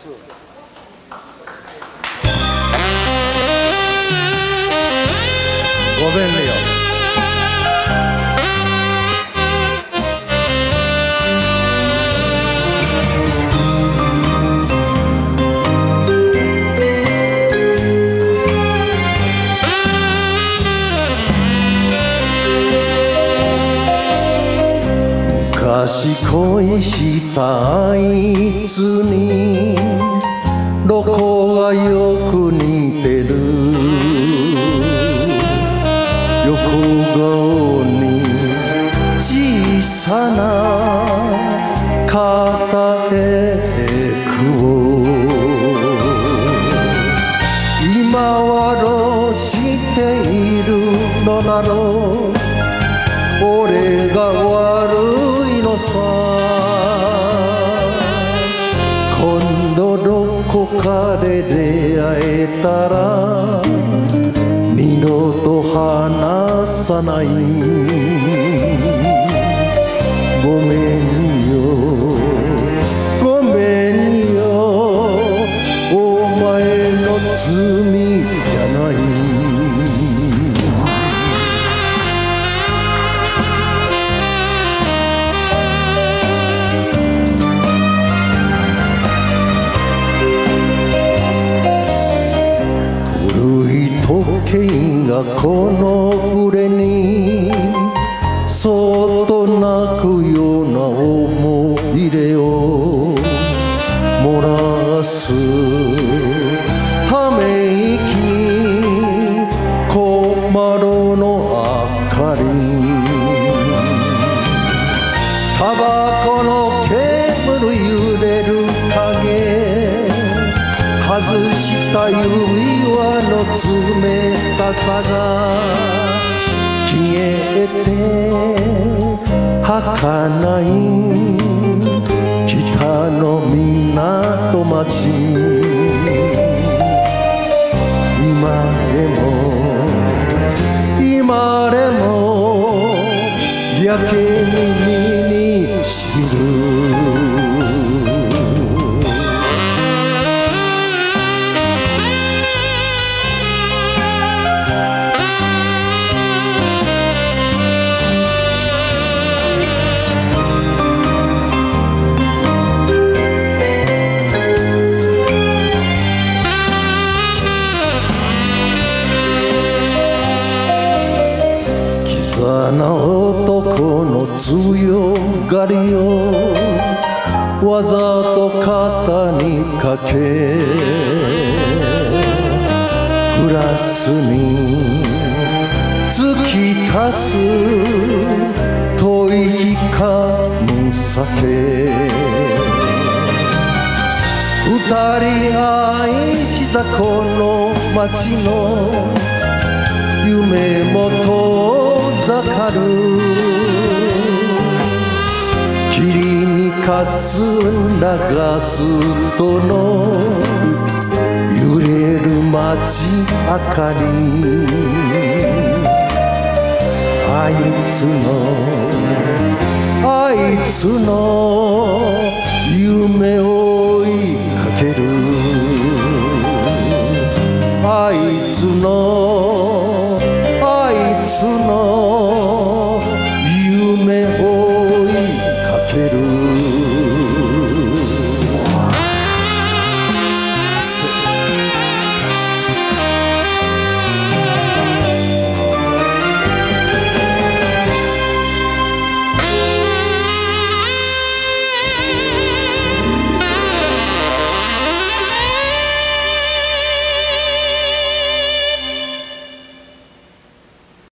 我问也没有昔恋したあいつにどこがよく似てる。横顔に小さな片エクを今はどうしているのだろう。俺が悪いさ今度どこかで出会えたら二度と離さない。この腕にそっと泣くような思い出を漏らす。した指輪の冷たさが消えて儚い北の港町今でも今でもやけに身にしみキザな男の強がりをわざと肩にかけグラスに突き足す吐息かむ酒二人愛したこの街の夢も遠かる。霧にかすんだガスとの揺れる街明かり。あいつのあいつの夢を追いかける。あいつの